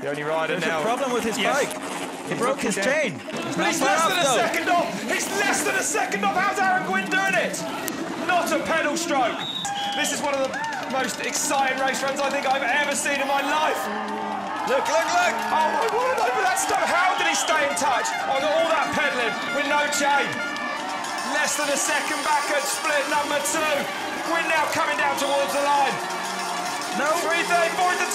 The only rider There's now. a problem with his Yes. bike. He broke his chain. But he's less off, than a second off. He's less than a second off. How's Aaron Gwin doing it? Not a pedal stroke. This is one of the most exciting race runs I think I've ever seen in my life. Look, look, look. Oh my word, over that stuff. How did he stay in touch on all that pedaling with no chain? Less than a second back at split number two. Gwin now coming down towards the line. No. 334 at the